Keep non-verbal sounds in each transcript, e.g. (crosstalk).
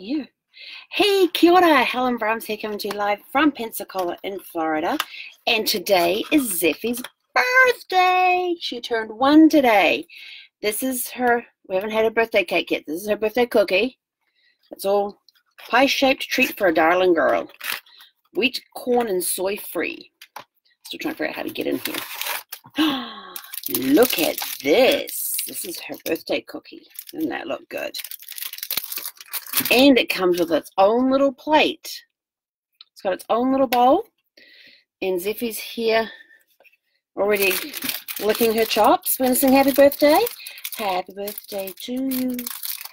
here. Hey, kia ora. Helen Brahms here coming to you live from Pensacola in Florida. And today is Zephy's birthday. She turned one today. This is her, we haven't had a birthday cake yet. This is her birthday cookie. It's all pie-shaped treat for a darling girl. Wheat, corn, and soy free. Still trying to figure out how to get in here. (gasps) Look at this. This is her birthday cookie. Doesn't that look good? And it comes with its own little plate. It's got its own little bowl. And Zephy's here already licking her chops. We're going to sing happy birthday. Happy birthday to you.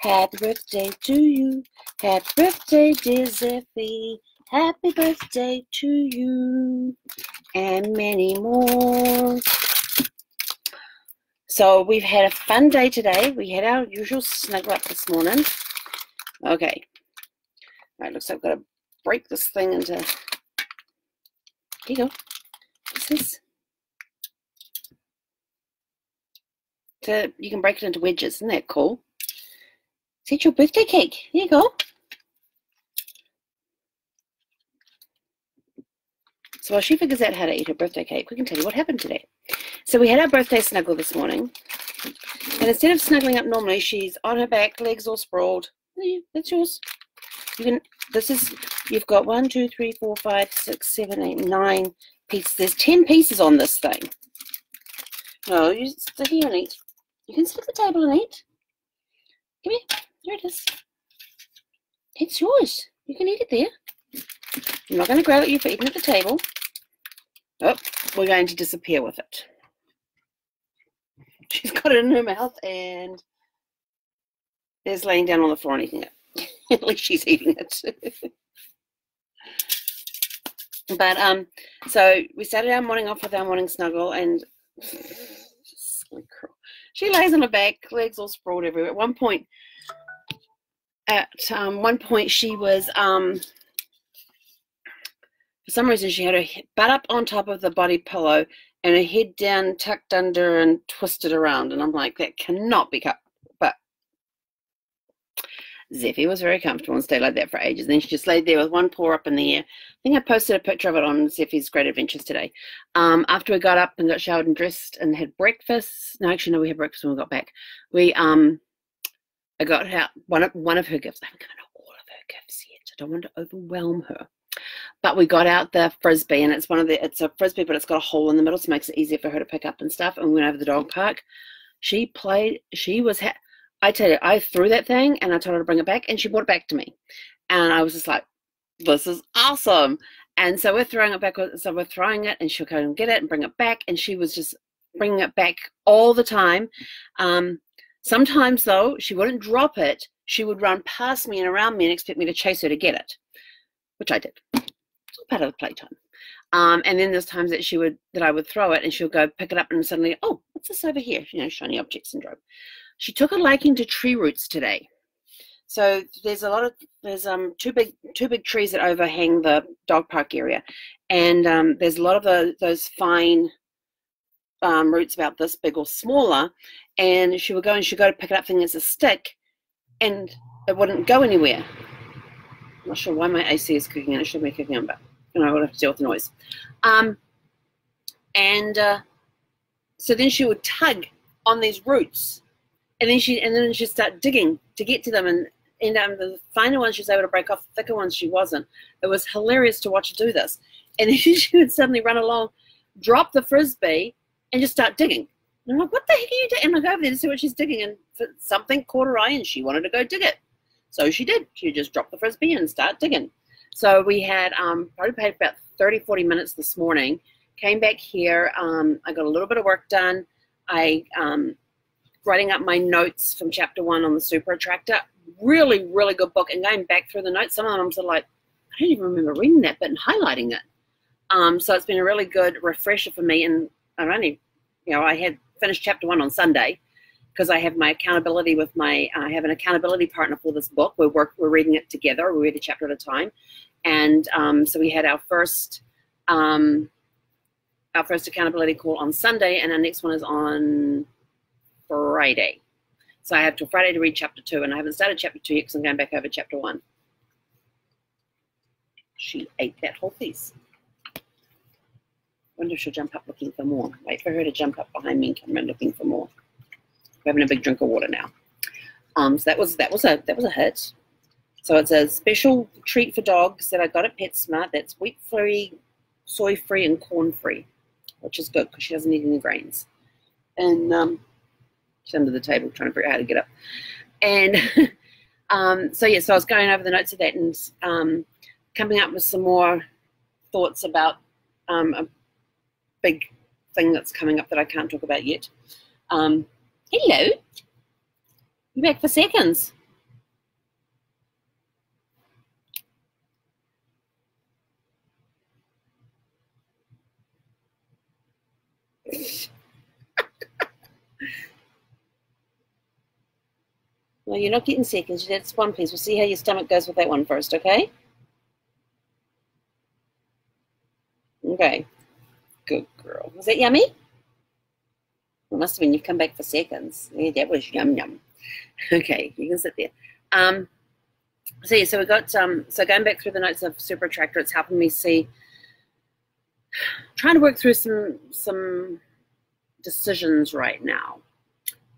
Happy birthday to you. Happy birthday, dear Zephy. Happy birthday to you. And many more. So we've had a fun day today. We had our usual snuggle up this morning. Okay. All right, looks like I've got to break this thing into. Here you go. This is. To, you can break it into wedges. Isn't that cool? It's your birthday cake. There you go. So while she figures out how to eat her birthday cake, we can tell you what happened today. So we had our birthday snuggle this morning. And instead of snuggling up normally, she's on her back, legs all sprawled, that's yours. You can, this is, you've got one, two, three, four, five, six, seven, eight, nine pieces. There's 10 pieces on this thing. No, you sit here and eat. You can sit at the table and eat. Give me, there it is. It's yours. You can eat it there. I'm not going to grab at you for eating at the table. Oh, we're going to disappear with it. (laughs) She's got it in her mouth and is laying down on the floor and eating it. (laughs) At least she's eating it. (laughs) but um, so we started our morning off with our morning snuggle, and (laughs) she lays on her back, legs all sprawled everywhere. At one point, at um, one point, she was um, for some reason she had her butt up on top of the body pillow and her head down, tucked under, and twisted around. And I'm like, that cannot be Zephy was very comfortable and stayed like that for ages. then she just laid there with one paw up in the air. I think I posted a picture of it on Zephy's Great Adventures today. Um, after we got up and got showered and dressed and had breakfast. No, actually, no, we had breakfast when we got back. We um, I got out one of one of her gifts. I haven't given her all of her gifts yet. I don't want to overwhelm her. But we got out the frisbee, and it's one of the it's a frisbee, but it's got a hole in the middle, so it makes it easier for her to pick up and stuff. And we went over the dog park. She played. She was. Ha- I tell you, I threw that thing and I told her to bring it back, and she brought it back to me. And I was just like, this is awesome. And so we're throwing it back. So we're throwing it, and she'll go and get it and bring it back. And she was just bringing it back all the time. Um, sometimes, though, she wouldn't drop it. She would run past me and around me and expect me to chase her to get it, which I did. It's all part of the playtime. Um, and then there's times that she would that I would throw it and she'll go pick it up and suddenly, oh, what's this over here? You know, shiny object syndrome. She took a liking to tree roots today. So there's a lot of there's um two big two big trees that overhang the dog park area, and um, there's a lot of the, those fine um, roots about this big or smaller. And she would go and she'd go to pick it up thinking it's a stick, and it wouldn't go anywhere. I'm not sure why my AC is cooking and it should be cooking but you know I would have to deal with the noise. Um, and uh, so then she would tug on these roots and then she and then she'd start digging to get to them and up the finer ones she was able to break off the thicker ones she wasn't. It was hilarious to watch her do this. And (laughs) then she would suddenly run along drop the frisbee and just start digging. And i'm like what the heck are you doing? And i go over there to see what she's digging. And something caught her eye and she wanted to go dig it. So she did. She just dropped the frisbee and start digging. So we had um, probably paid about 30 40 minutes this morning. Came back here um, i got a little bit of work done. I um, writing up my notes from chapter one on the super attractor. Really, really good book. And going back through the notes, some of them I'm like, I don't even remember reading that and highlighting it. Um, so it's been a really good refresher for me. And I've only, you know, I had finished chapter one on Sunday because I have my accountability with my, I have an accountability partner for this book. We're work, we're reading it together. We read a chapter at a time, and um, so we had our first, um, our first accountability call on Sunday, and our next one is on Friday. So I have till Friday to read chapter two, and I haven't started chapter two yet because I'm going back over chapter one. she ate that whole piece. Wonder if she'll jump up looking for more. Wait for her to jump up behind me and come around looking for more. We're having a big drink of water now. Um, so that was that was a that was a hit. So it's a special treat for dogs that I got at PetSmart. That's wheat free, soy free, and corn free, which is good because she doesn't eat any grains. And um, under the table trying to figure out how to get up. And (laughs) um, so yeah, so I was going over the notes of that and um, coming up with some more thoughts about um, a big thing that's coming up that I can't talk about yet. Um, hello, you back for seconds? (laughs) well, you're not getting seconds. That's one piece. We'll see how your stomach goes with that one first, okay? Okay. Good girl. Was that yummy? It must have been you've come back for seconds. Yeah, that was yum yum. (laughs) Okay, you can sit there. Um, so yeah, so we got um, so going back through the notes of Super Attractor, it's helping me see, (sighs) trying to work through some some decisions right now,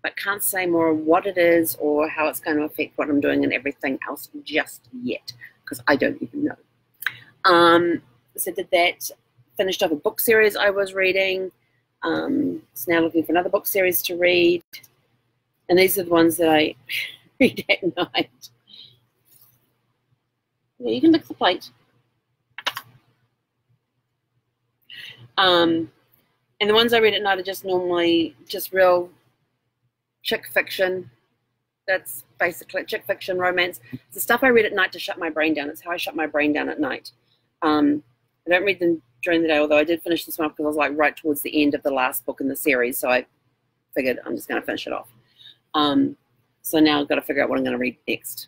but can't say more what it is or how it's going to affect what I'm doing and everything else just yet because I don't even know. Um, so did that finished off a book series I was reading. Um, it's now looking for another book series to read. And these are the ones that I (laughs) read at night. Yeah, you can lick the plate. Um, and the ones I read at night are just normally just real chick fiction. That's basically chick fiction, romance. It's the stuff I read at night to shut my brain down. It's how I shut my brain down at night. Um, I don't read them during the day, although I did finish this one because I was like right towards the end of the last book in the series. So I figured I'm just going to finish it off. Um, so now I've got to figure out what I'm going to read next.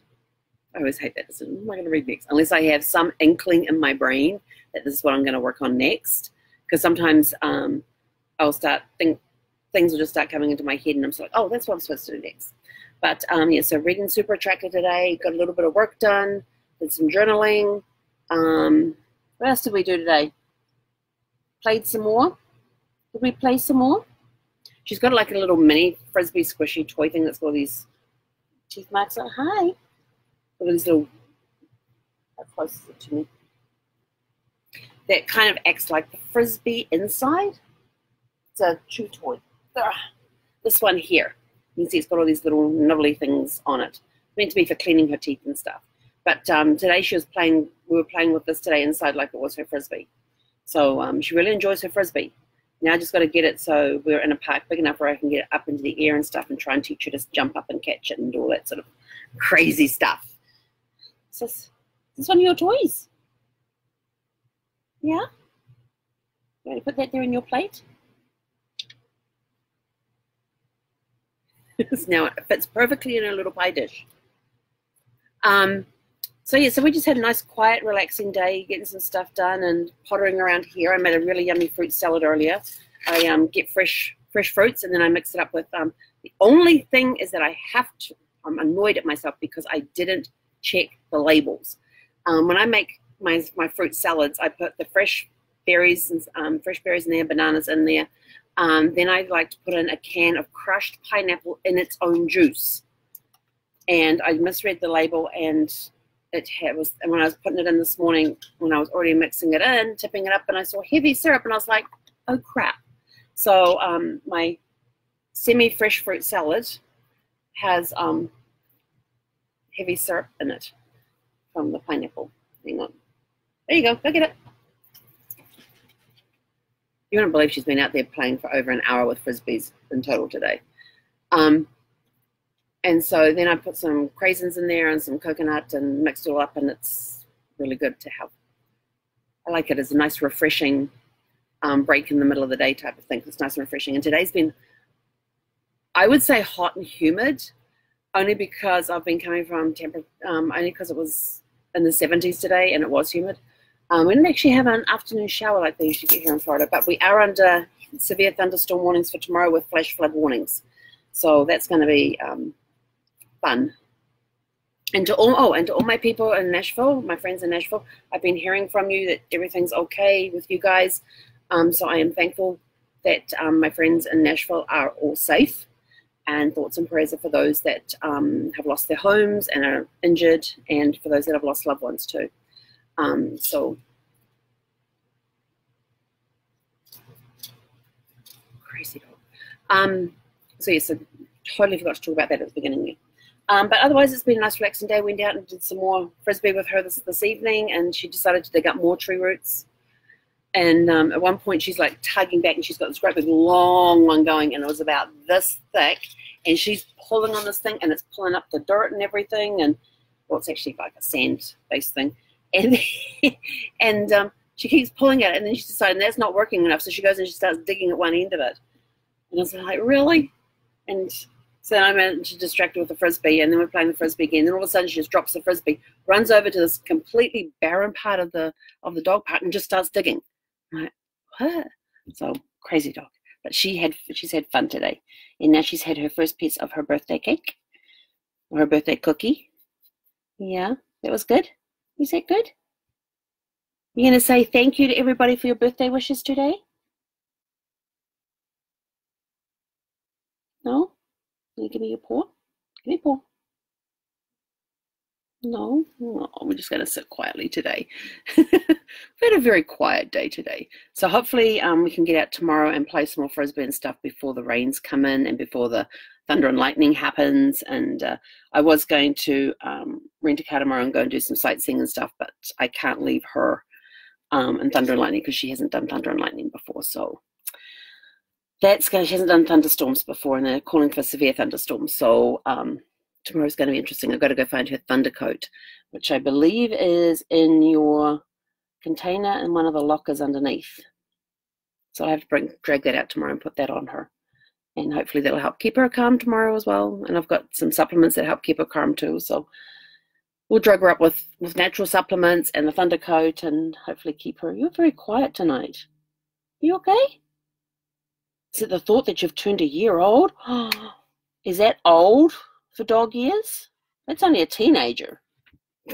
I always hate that decision. What am I going to read next? Unless I have some inkling in my brain that this is what I'm going to work on next. Because sometimes um, I'll start think things will just start coming into my head, and I'm like, oh, that's what I'm supposed to do next. But um, yeah, so reading Super Attractor today. Got a little bit of work done. Did some journaling. Um, what else did we do today? Played some more. Did we play some more? She's got like a little mini frisbee squishy toy thing that's got all these teeth marks on. Hi. At these little. How close is it to me? That kind of acts like the frisbee inside. It's a chew toy. This one here. You can see it's got all these little nubbly things on it. Meant to be for cleaning her teeth and stuff. But um, today she was playing, we were playing with this today inside like it was her frisbee. So um, she really enjoys her frisbee. Now I just got to get it so we're in a park big enough where I can get it up into the air and stuff and try and teach her to jump up and catch it and do all that sort of crazy stuff. Is this, is this one of your toys? Yeah? You want to put that there in your plate? (laughs) now it fits perfectly in a little pie dish. Um, so yeah, so we just had a nice, quiet, relaxing day, getting some stuff done and pottering around here. I made a really yummy fruit salad earlier. I um, get fresh fresh fruits and then I mix it up with. Um, the only thing is that I have to. I'm annoyed at myself because I didn't check the labels. Um, when I make my my fruit salads, I put the fresh berries and um, fresh berries in there, bananas in there. Um, then I'd like to put in a can of crushed pineapple in its own juice. And I misread the label and it had, was and when I was putting it in this morning, when I was already mixing it in, tipping it up, and I saw heavy syrup, and I was like, oh crap. So um, my semi-fresh fruit salad has um, heavy syrup in it from the pineapple. Hang on. There you go. Go get it. You wouldn't believe she's been out there playing for over an hour with frisbees in total today. Um, and so then I put some craisins in there and some coconut and mixed it all up, and it's really good to have. I like it as a nice, refreshing um, break in the middle of the day type of thing. It's nice and refreshing. And today's been, I would say, hot and humid, only because I've been coming from temperature, um, only because it was in the 70s today and it was humid. Um, we didn't actually have an afternoon shower like they usually get here in Florida, but we are under severe thunderstorm warnings for tomorrow with flash flood warnings. So that's going to be um, fun. and to all oh and to all my people in Nashville, my friends in Nashville, I've been hearing from you that everything's okay with you guys. Um, so I am thankful that um, my friends in Nashville are all safe. And thoughts and prayers are for those that um, have lost their homes and are injured, and for those that have lost loved ones too. Um, so crazy dog. Um, so yes, I totally forgot to talk about that at the beginning. Um, but otherwise, it's been a nice relaxing day. Went out and did some more frisbee with her this, this evening, and she decided to dig up more tree roots. And um, at one point, she's like tugging back, and she's got this great big long one going, and it was about this thick. And she's pulling on this thing, and it's pulling up the dirt and everything. And well, it's actually like a sand-based thing. And (laughs) and um, she keeps pulling at it, and then she decides that's not working enough, so she goes and she starts digging at one end of it. And I was like, really? And so I managed to distract her with the frisbee, and then we're playing the frisbee again. Then all of a sudden, she just drops the frisbee, runs over to this completely barren part of the of the dog park, and just starts digging. I'm like, what? So crazy dog. But she had she's had fun today, and now she's had her first piece of her birthday cake, or her birthday cookie. Yeah, that was good. Is that good? You're gonna say thank you to everybody for your birthday wishes today? No? Can you give me your paw? Give me paw. No, no, we're just going to sit quietly today. (laughs) We've had a very quiet day today. So hopefully um, we can get out tomorrow and play some more frisbee and stuff before the rains come in and before the thunder and lightning happens. And uh, I was going to um, rent a car tomorrow and go and do some sightseeing and stuff, but I can't leave her um, and thunder and lightning because she hasn't done thunder and lightning before. So that's going. She hasn't done thunderstorms before, and they're calling for severe thunderstorms. So um, tomorrow's going to be interesting. I've got to go find her thunder coat, which I believe is in your container in one of the lockers underneath. So I have to bring drag that out tomorrow and put that on her. And hopefully that'll help keep her calm tomorrow as well. And I've got some supplements that help keep her calm too. So we'll drug her up with, with natural supplements and the thunder coat and hopefully keep her. You're very quiet tonight. You okay? Is it the thought that you've turned a year old? (gasps) Is that old for dog years? That's only a teenager. (laughs)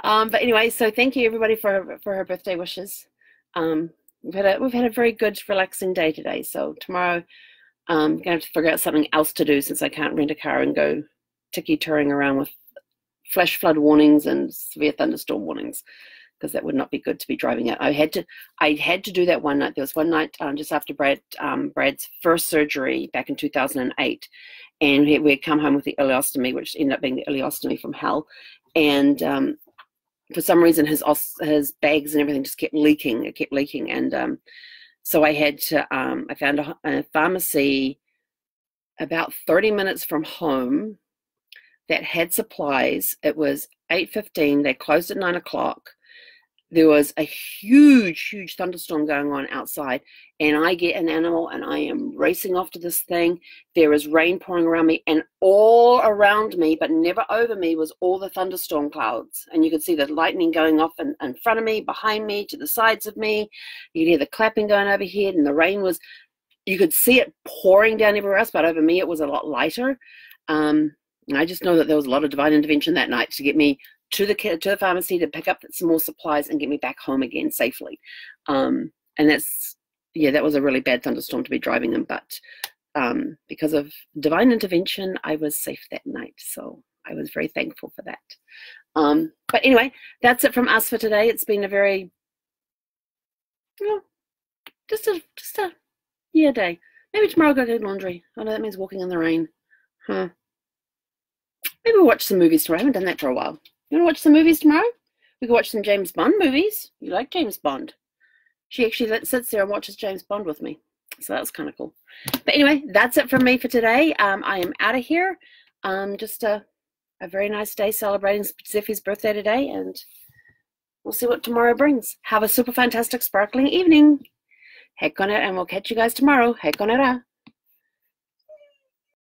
um, but anyway, so thank you everybody for her, for her birthday wishes. Um, we've had a we've had a very good, relaxing day today. So tomorrow, I'm um, gonna have to figure out something else to do since I can't rent a car and go tiki touring around with flash flood warnings and severe thunderstorm warnings because that would not be good to be driving it. I had to, I had to do that one night. There was one night um, just after Brad, um, Brad's first surgery back in 2008, and we had come home with the ileostomy, which ended up being the ileostomy from hell, and um, for some reason his his bags and everything just kept leaking. It kept leaking, and um, so I had to. Um, I found a, a pharmacy about 30 minutes from home that had supplies. It was 8.15. They closed at 9 o'clock there was a huge, huge thunderstorm going on outside, and I get an animal and I am racing off to this thing. There is rain pouring around me, and all around me, but never over me, was all the thunderstorm clouds. And you could see the lightning going off in, in front of me, behind me, to the sides of me. You could hear the clapping going overhead, and the rain was, you could see it pouring down everywhere else, but over me it was a lot lighter. Um, I just know that there was a lot of divine intervention that night to get me to the to the pharmacy to pick up some more supplies and get me back home again safely. Um, and that's yeah, that was a really bad thunderstorm to be driving in, but um, because of divine intervention, I was safe that night. So I was very thankful for that. Um, but anyway, that's it from us for today. It's been a very, know, just a just a yeah day. Maybe tomorrow I'll go do laundry. I know that means walking in the rain. Huh. Maybe we'll watch some movies tomorrow. I haven't done that for a while. You want to watch some movies tomorrow? We can watch some James Bond movies. You like James Bond. She actually sits there and watches James Bond with me. So that was kind of cool. But anyway, that's it from me for today. Um, I am out of here. Um, just a, a very nice day celebrating Zephy's birthday today, and we'll see what tomorrow brings. Have a super fantastic, sparkling evening. Heck on it, and we'll catch you guys tomorrow. Heck on it.